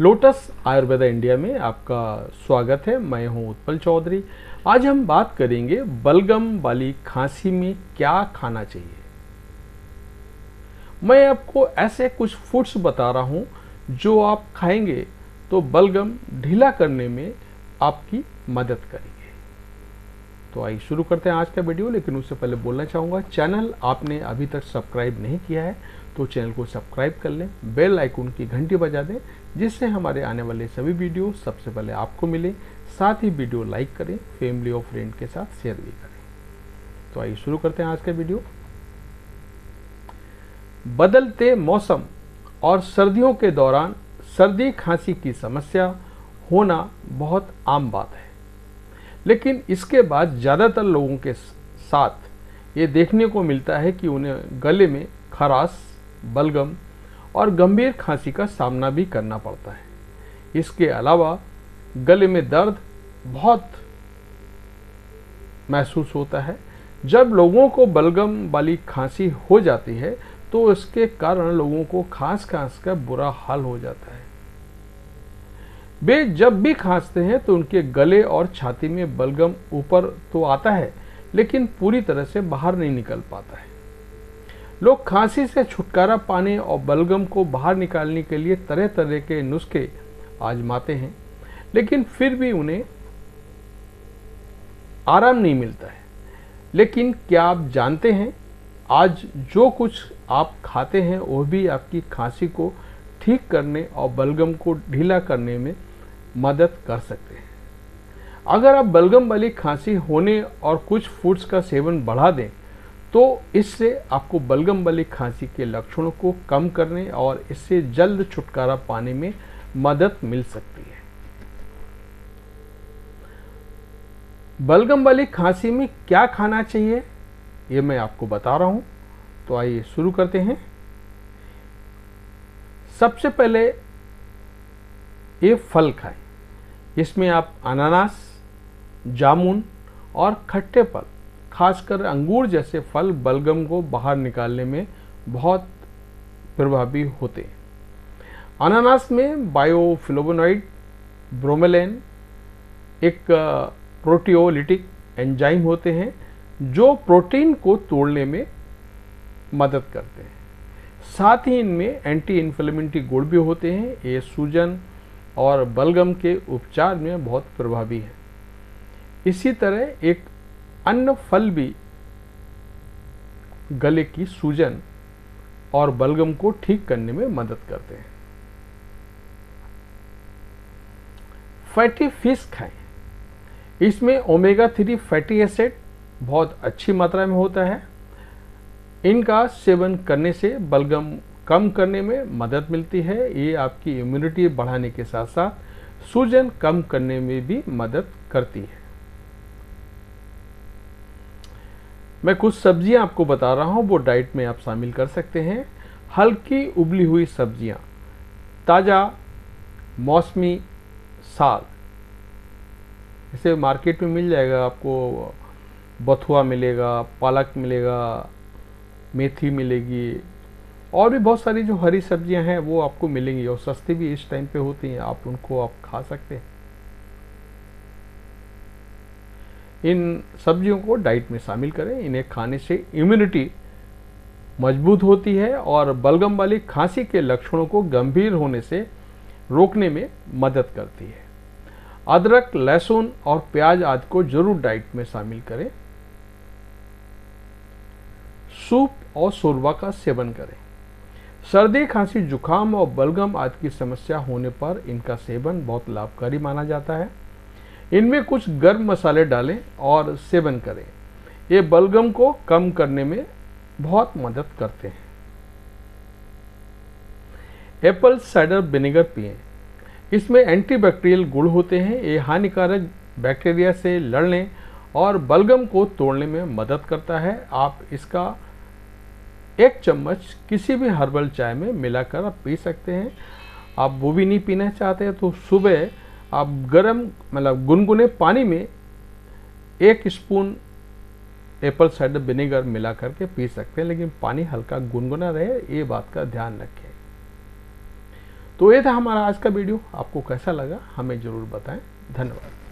Lotus Ayurveda India में आपका स्वागत है। मैं हूँ उत्पल चौधरी। आज हम बात करेंगे बलगम वाली खांसी में क्या खाना चाहिए। मैं आपको ऐसे कुछ फूड्स बता रहा हूँ जो आप खाएँगे तो बलगम ढीला करने में आपकी मदद करेंगे। तो आइए शुरू करते हैं आज का वीडियो, लेकिन उससे पहले बोलना चाहूँगा, चैनल आपने अभी तक सब्सक्राइब नहीं किया है तो चैनल को सब्सक्राइब कर लें, बेल आइकन की घंटी बजा दें, जिससे हमारे आने वाले सभी वीडियो सबसे पहले आपको मिले। साथ ही वीडियो लाइक करें, फैमिली और फ्रेंड के साथ शेयर भी करें। तो आइए शुरू करते हैं आज का वीडियो। बदलते मौसम और सर्दियों के दौरान सर्दी खांसी की समस्या होना बहुत आम बात है। लेकिन इसके बाद ज़्यादातर लोगों के साथ ये देखने को मिलता है कि उन्हें गले में खराश, बलगम और गंभीर खांसी का सामना भी करना पड़ता है। इसके अलावा गले में दर्द बहुत महसूस होता है। जब लोगों को बलगम वाली खांसी हो जाती है तो इसके कारण लोगों को खांस खांस का बुरा हाल हो जाता है। वे जब भी खांसते हैं तो उनके गले और छाती में बलगम ऊपर तो आता है, लेकिन पूरी तरह से बाहर नहीं निकल पाता है। लोग खांसी से छुटकारा पाने और बलगम को बाहर निकालने के लिए तरह तरह के नुस्खे आजमाते हैं, लेकिन फिर भी उन्हें आराम नहीं मिलता है। लेकिन क्या आप जानते हैं, आज जो कुछ आप खाते हैं वह भी आपकी खांसी को ठीक करने और बलगम को ढीला करने में मदद कर सकते हैं। अगर आप बलगम वाली खांसी होने और कुछ फूड्स का सेवन बढ़ा दें तो इससे आपको बलगम वाली खांसी के लक्षणों को कम करने और इससे जल्द छुटकारा पाने में मदद मिल सकती है। बलगम वाली खांसी में क्या खाना चाहिए, ये मैं आपको बता रहा हूँ। तो आइए शुरू करते हैं। सबसे पहले ये फल खाएँ। इसमें आप अनानास, जामुन और खट्टे फल, खासकर अंगूर जैसे फल बलगम को बाहर निकालने में बहुत प्रभावी होते हैं। अनानास में बायोफ्लोवोनॉइड ब्रोमेलेन, एक प्रोटियोलिटिक एंजाइम होते हैं, जो प्रोटीन को तोड़ने में मदद करते हैं। साथ ही इनमें एंटी इन्फ्लेमेटरी गुण भी होते हैं ये सूजन और बलगम के उपचार में बहुत प्रभावी है। इसी तरह एक अन्य फल भी गले की सूजन और बलगम को ठीक करने में मदद करते हैं। फैटी फ़िश खाएँ। इसमें ओमेगा थ्री फैटी एसिड बहुत अच्छी मात्रा में होता है। इनका सेवन करने से बलगम कम करने में मदद मिलती है। ये आपकी इम्यूनिटी बढ़ाने के साथ साथ सूजन कम करने में भी मदद करती है। मैं कुछ सब्ज़ियाँ आपको बता रहा हूँ, वो डाइट में आप शामिल कर सकते हैं। हल्की उबली हुई सब्ज़ियाँ, ताज़ा मौसमी साग। इसे मार्केट में मिल जाएगा, आपको बथुआ मिलेगा, पालक मिलेगा, मेथी मिलेगी और भी बहुत सारी जो हरी सब्ज़ियाँ हैं, वो आपको मिलेंगी और सस्ती भी इस टाइम पे होती हैं। आप उनको आप खा सकते हैं। इन सब्जियों को डाइट में शामिल करें। इन्हें खाने से इम्यूनिटी मज़बूत होती है और बलगम वाली खांसी के लक्षणों को गंभीर होने से रोकने में मदद करती है। अदरक, लहसुन और प्याज आदि को ज़रूर डाइट में शामिल करें। सूप और शोरबा का सेवन करें। सर्दी, खांसी, जुकाम और बलगम आदि की समस्या होने पर इनका सेवन बहुत लाभकारी माना जाता है। इनमें कुछ गर्म मसाले डालें और सेवन करें। ये बलगम को कम करने में बहुत मदद करते हैं। एप्पल साइडर विनेगर पिए। इसमें एंटीबैक्टीरियल गुण होते हैं। ये हानिकारक बैक्टीरिया से लड़ने और बलगम को तोड़ने में मदद करता है। आप इसका एक चम्मच किसी भी हर्बल चाय में मिलाकर आप पी सकते हैं। आप वो भी नहीं पीना चाहते हैं तो सुबह आप गरम मतलब गुनगुने पानी में एक स्पून एप्पल साइडर विनेगर मिला करके पी सकते हैं, लेकिन पानी हल्का गुनगुना रहे, ये बात का ध्यान रखें। तो ये था हमारा आज का वीडियो। आपको कैसा लगा, हमें ज़रूर बताएँ। धन्यवाद।